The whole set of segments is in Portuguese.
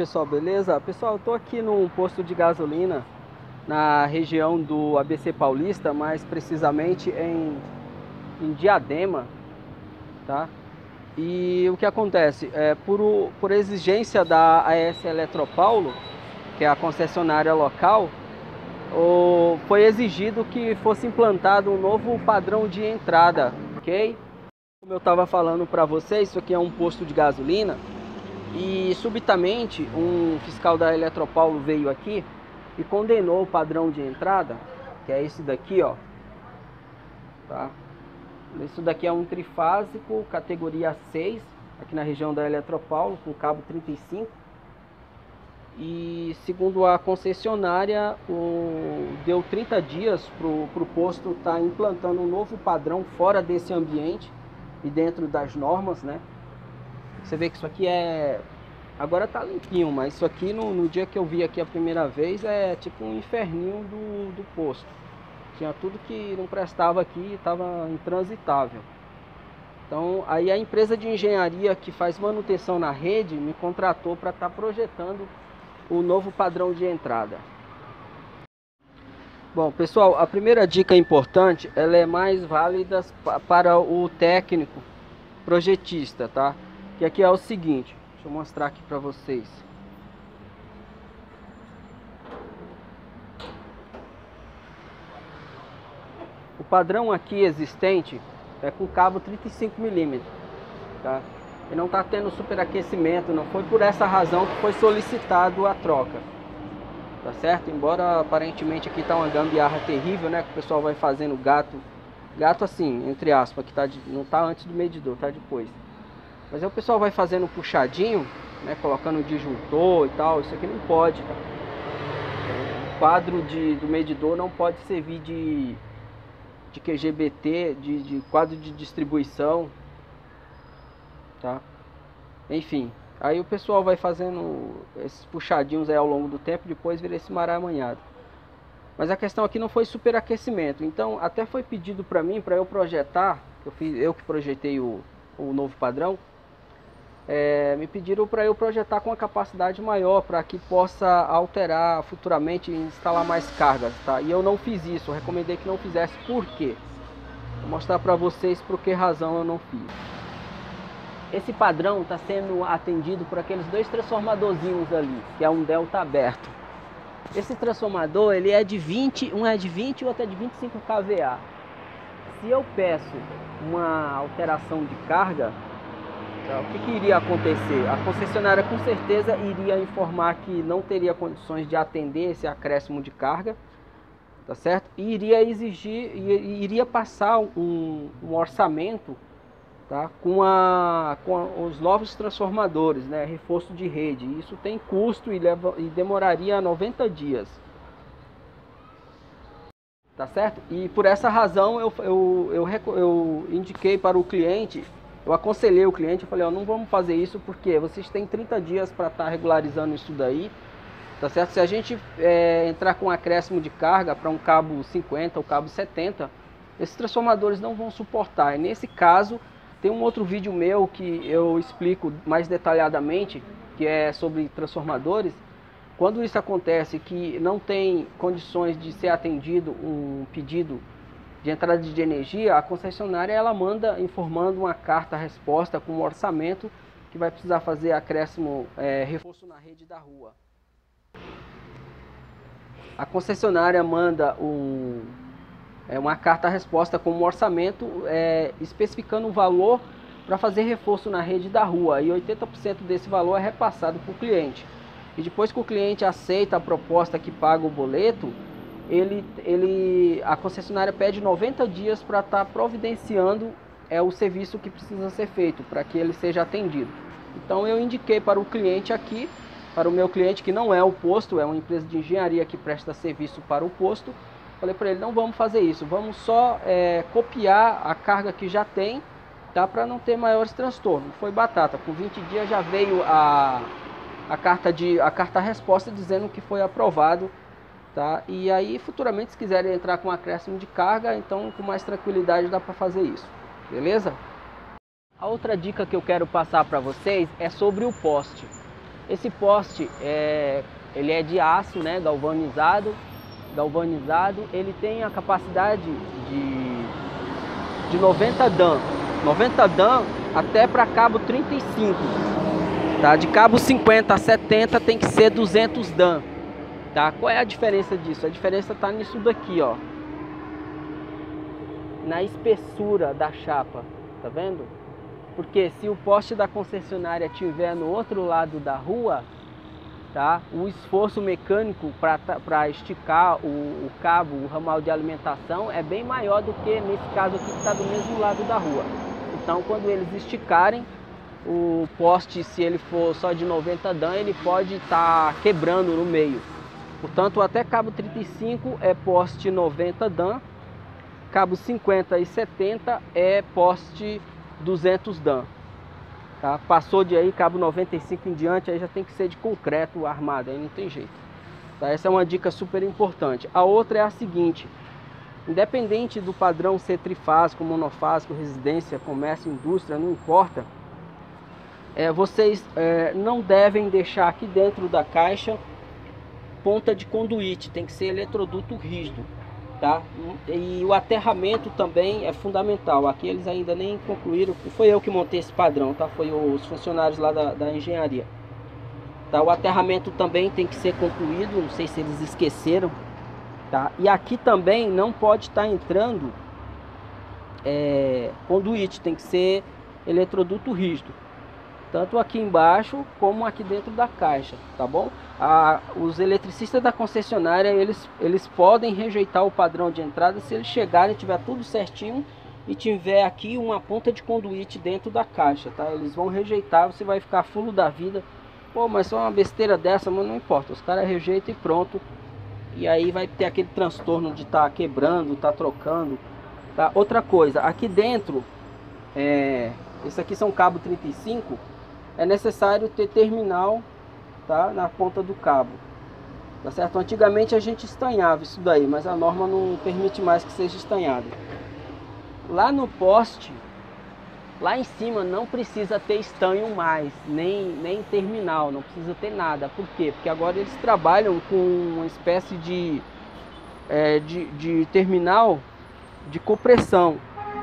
Pessoal, beleza? Pessoal, eu tô aqui num posto de gasolina na região do ABC Paulista, mais precisamente em, em Diadema, tá? E o que acontece? É, por, por exigência da AS Eletropaulo, que é a concessionária local, o, foi exigido que fosse implantado um novo padrão de entrada, ok? Como eu estava falando para vocês, isso aqui é um posto de gasolina e subitamente um fiscal da Eletropaulo veio aqui e condenou o padrão de entrada, que é esse daqui, ó. Tá? Isso daqui é um trifásico, categoria 6, aqui na região da Eletropaulo, com cabo 35. E segundo a concessionária, o, deu 30 dias para o posto estar tá implantando um novo padrão fora desse ambiente e dentro das normas, né? Você vê que isso aqui é... Agora tá limpinho, mas isso aqui no, no dia que eu vi aqui a primeira vez é tipo um inferninho do, do posto. Tinha tudo que não prestava aqui, estava intransitável. Então, aí a empresa de engenharia que faz manutenção na rede me contratou para estar tá projetando o novo padrão de entrada. Bom, pessoal, a primeira dica importante, ela é mais válida para o técnico projetista, tá? Que aqui é o seguinte, deixa eu mostrar aqui para vocês. O padrão aqui existente é com cabo 35 milímetros, tá? E não está tendo superaquecimento, não foi por essa razão que foi solicitado a troca. Tá certo? Embora aparentemente aqui tá uma gambiarra terrível, né? Que o pessoal vai fazendo gato, gato assim, entre aspas, que tá de, não tá antes do medidor, tá depois. Mas aí o pessoal vai fazendo puxadinho, né, colocando disjuntor e tal, isso aqui não pode. Tá? O quadro de, do medidor não pode servir de, de QGBT, de, de quadro de distribuição, tá? Enfim, aí o pessoal vai fazendo esses puxadinhos aí ao longo do tempo, depois vira esse maramanhado. Mas a questão aqui não foi superaquecimento, então até foi pedido para mim, para eu projetar, eu, fiz, eu que projetei o, o novo padrão, é, me pediram para eu projetar com uma capacidade maior para que possa alterar futuramente e instalar mais cargas, tá? E eu não fiz isso, recomendei que não fizesse, por quê? Vou mostrar para vocês por que razão eu não fiz. Esse padrão está sendo atendido por aqueles dois transformadorzinhos ali, que é um delta aberto. Esse transformador, ele é de 20, um é de 20 e outro é de 25 kVA. Se eu peço uma alteração de carga, Tá? O que, que, iria acontecer? A concessionária com certeza iria informar que não teria condições de atender esse acréscimo de carga, tá certo? E iria exigir, iria passar um, um orçamento tá? com, a, com os novos transformadores, né? reforço de rede. Isso tem custo e, leva, e demoraria 90 dias. Tá certo? E por essa razão eu, eu, eu, eu indiquei para o cliente eu aconselhei o cliente, eu falei, ó, não vamos fazer isso porque vocês têm 30 dias para estar tá regularizando isso daí, tá certo? Se a gente é, entrar com um acréscimo de carga para um cabo 50 ou cabo 70, esses transformadores não vão suportar. E nesse caso, tem um outro vídeo meu que eu explico mais detalhadamente, que é sobre transformadores. Quando isso acontece que não tem condições de ser atendido um pedido de entrada de energia, a concessionária ela manda informando uma carta-resposta com um orçamento que vai precisar fazer acréscimo, é, reforço na rede da rua. A concessionária manda um, é, uma carta-resposta com um orçamento é, especificando o valor para fazer reforço na rede da rua e 80% desse valor é repassado para o cliente. E depois que o cliente aceita a proposta que paga o boleto, ele, ele, a concessionária pede 90 dias para estar tá providenciando é, o serviço que precisa ser feito para que ele seja atendido. Então eu indiquei para o cliente aqui, para o meu cliente que não é o posto, é uma empresa de engenharia que presta serviço para o posto, falei para ele, não vamos fazer isso, vamos só é, copiar a carga que já tem, tá, para não ter maiores transtornos. Foi batata, com 20 dias já veio a, a carta de a carta resposta dizendo que foi aprovado Tá? E aí futuramente se quiserem entrar com acréscimo de carga, então com mais tranquilidade dá para fazer isso. Beleza? A outra dica que eu quero passar para vocês é sobre o poste. Esse poste é, ele é de aço, né, galvanizado, galvanizado. Ele tem a capacidade de, de 90 dan, 90 dan até para cabo 35. Tá? De cabo 50 a 70 tem que ser 200 dan. Tá? Qual é a diferença disso? A diferença está nisso daqui, ó. Na espessura da chapa, tá vendo? Porque se o poste da concessionária estiver no outro lado da rua, tá? O esforço mecânico para esticar o, o, cabo, o ramal de alimentação é bem maior do que nesse caso aqui que está do mesmo lado da rua. Então, quando eles esticarem, o poste, se ele for só de 90 dan, ele pode estar tá quebrando no meio. Portanto, até cabo 35 é poste 90 dan, cabo 50 e 70 é poste 200 dan. Tá? Passou de aí, cabo 95 em diante, aí já tem que ser de concreto armado, aí não tem jeito. Tá? Essa é uma dica super importante. A outra é a seguinte, independente do padrão ser trifásico, monofásico, residência, comércio, indústria, não importa, é, vocês é, não devem deixar aqui dentro da caixa ponta de conduíte, tem que ser eletroduto rígido, tá? E o aterramento também é fundamental. Aqui eles ainda nem concluíram, foi eu que montei esse padrão, tá? Foi os funcionários lá da, da engenharia. Tá? O aterramento também tem que ser concluído, não sei se eles esqueceram, tá? E aqui também não pode estar tá entrando é, conduíte, tem que ser eletroduto rígido tanto aqui embaixo como aqui dentro da caixa, tá bom? A, os eletricistas da concessionária, eles, eles podem rejeitar o padrão de entrada se eles chegarem, tiver tudo certinho e tiver aqui uma ponta de conduíte dentro da caixa, tá? Eles vão rejeitar, você vai ficar fulo da vida. Pô, mas só uma besteira dessa, mas não importa, os caras rejeitam e pronto. E aí vai ter aquele transtorno de estar tá quebrando, tá trocando, tá? Outra coisa, aqui dentro, é, esse aqui são cabo 35, é necessário ter terminal tá, na ponta do cabo. Tá certo? Antigamente a gente estanhava isso daí, mas a norma não permite mais que seja estanhado. Lá no poste, lá em cima não precisa ter estanho mais, nem, nem terminal, não precisa ter nada. Por quê? Porque agora eles trabalham com uma espécie de, é, de, de terminal de compressão.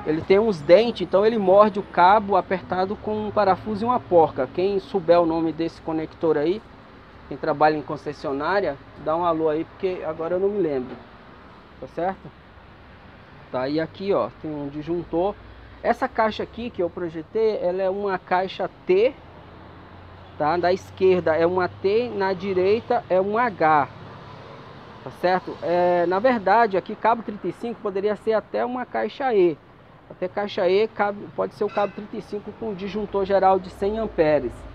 Ele tem uns dentes, então ele morde o cabo apertado com um parafuso e uma porca. Quem souber o nome desse conector aí, quem trabalha em concessionária, dá um alô aí, porque agora eu não me lembro. Tá certo? Tá, e aqui ó, tem um disjuntor. Essa caixa aqui que eu projetei, ela é uma caixa T, tá? Da esquerda é uma T, na direita é um H. Tá certo? É, na verdade, aqui cabo 35 poderia ser até uma caixa E. Até caixa E cabe, pode ser o cabo 35 com disjuntor geral de 100 amperes.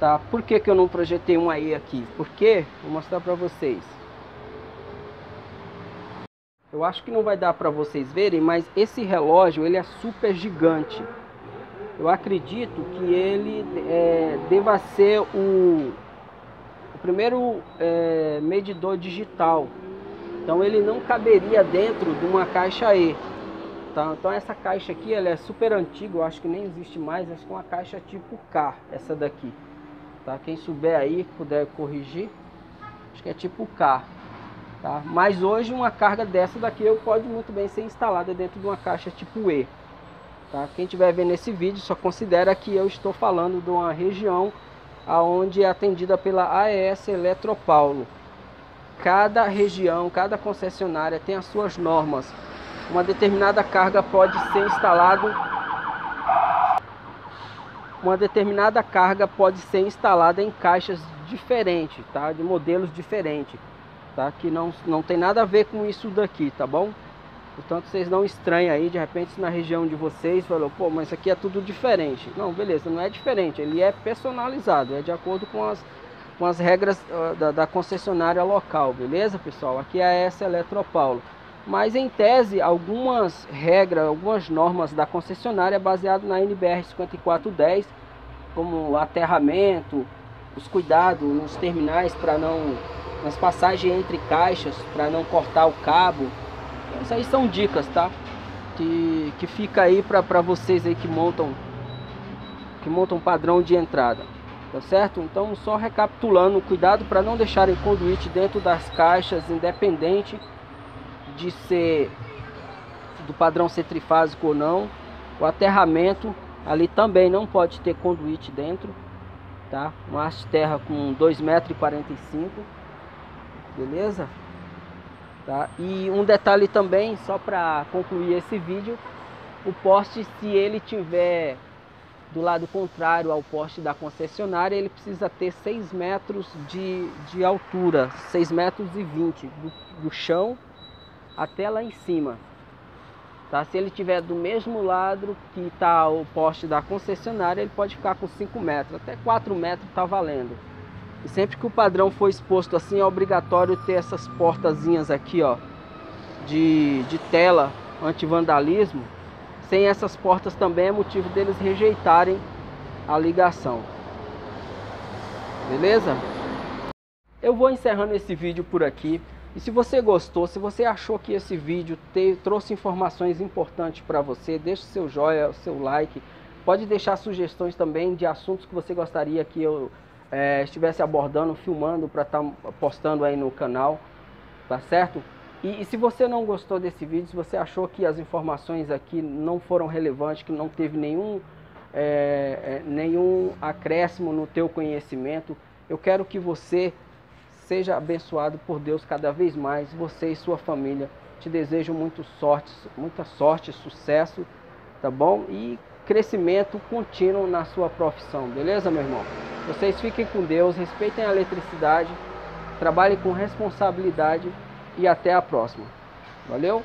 Tá? Por que, que eu não projetei um aí aqui? Porque, vou mostrar para vocês. Eu acho que não vai dar para vocês verem, mas esse relógio ele é super gigante. Eu acredito que ele é, deva ser o, o primeiro é, medidor digital. Então ele não caberia dentro de uma caixa E. Tá? Então essa caixa aqui ela é super antiga, eu acho que nem existe mais, acho que é uma caixa tipo K, essa daqui. Tá? Quem souber aí, puder corrigir, acho que é tipo K. Tá? Mas hoje uma carga dessa daqui pode muito bem ser instalada dentro de uma caixa tipo E. Tá? Quem estiver vendo esse vídeo só considera que eu estou falando de uma região aonde é atendida pela AES Eletropaulo. Cada região, cada concessionária tem as suas normas uma determinada carga pode ser instalado uma determinada carga pode ser instalada em caixas diferentes, tá? De modelos diferentes, tá? Que não, não tem nada a ver com isso daqui, tá bom? Portanto, vocês não estranhem aí, de repente na região de vocês falou, pô, mas isso aqui é tudo diferente. Não, beleza, não é diferente, ele é personalizado, é de acordo com as, com as regras uh, da, da concessionária local, beleza, pessoal? Aqui é essa Eletropaulo. Mas em tese, algumas regras, algumas normas da concessionária baseado na NBR 5410, como aterramento, os cuidados nos terminais para não nas passagens entre caixas para não cortar o cabo. Essas aí são dicas, tá? Que, que fica aí para vocês aí que montam que montam padrão de entrada. Tá certo? Então, só recapitulando, cuidado para não deixarem conduíte dentro das caixas, independente de ser do padrão ser trifásico ou não. O aterramento ali também não pode ter conduíte dentro, tá? Uma haste terra com 2,45 metros, beleza? Tá? E um detalhe também, só para concluir esse vídeo, o poste, se ele tiver do lado contrário ao poste da concessionária, ele precisa ter 6 metros de, de altura, 6 metros e 20 do, do chão até lá em cima. Tá? Se ele tiver do mesmo lado que está o poste da concessionária, ele pode ficar com 5 metros, até 4 metros está valendo. E sempre que o padrão for exposto assim, é obrigatório ter essas portazinhas aqui, ó, de, de tela anti-vandalismo. Sem essas portas também é motivo deles rejeitarem a ligação. Beleza? Eu vou encerrando esse vídeo por aqui. E se você gostou, se você achou que esse vídeo te, trouxe informações importantes para você, deixe seu joinha, seu like. Pode deixar sugestões também de assuntos que você gostaria que eu é, estivesse abordando, filmando para estar tá postando aí no canal, tá certo? E, e, se você não gostou desse vídeo, se você achou que as informações aqui não foram relevantes, que não teve nenhum, é, é, nenhum acréscimo no teu conhecimento, eu quero que você seja abençoado por Deus cada vez mais, você e sua família. Te desejo muito sorte, muita sorte, sucesso, tá bom? E crescimento contínuo na sua profissão, beleza, meu irmão? Vocês fiquem com Deus, respeitem a eletricidade, trabalhem com responsabilidade e até a próxima. Valeu?